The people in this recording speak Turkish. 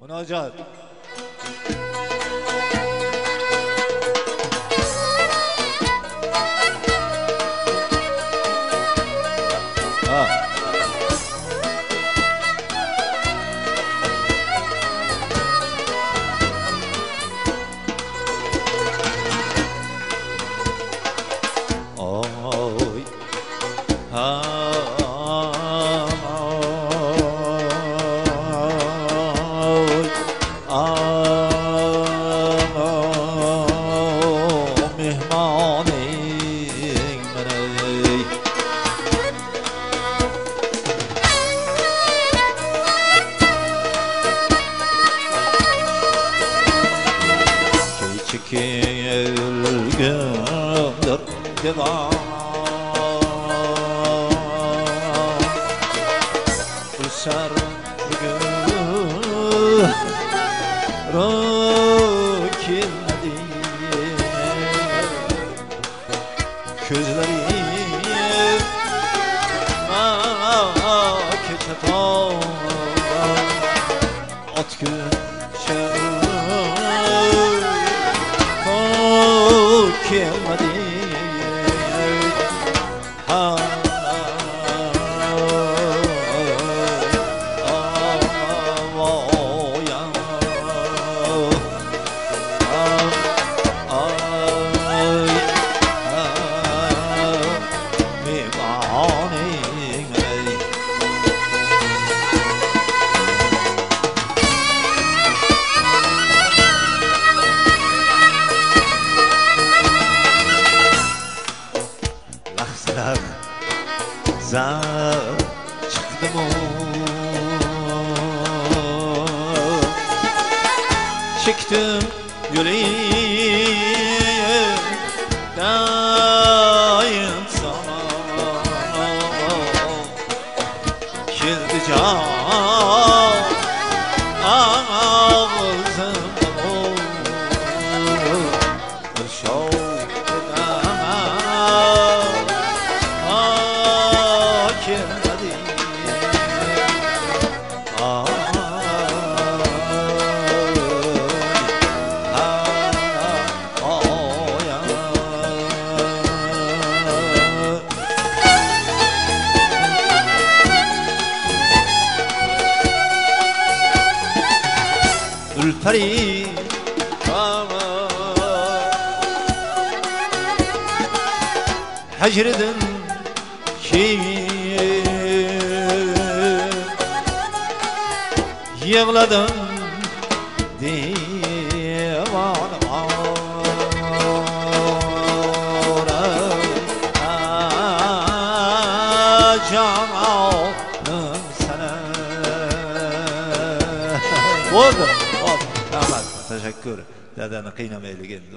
Münacat. Ha. Oy. Çekilgendir devam Ülser bugün Rökilmedi Közlerim Ah, keçe tağ At güçer kelmedi Ha lahzalar zar çıktı mı çıktım yüreğe daim sana. Kirdi can Ülperi Hecredin ki Yığladım divan Canım sana Oldu, oldu. rahmat tashakkur dadani qiynamaylik endi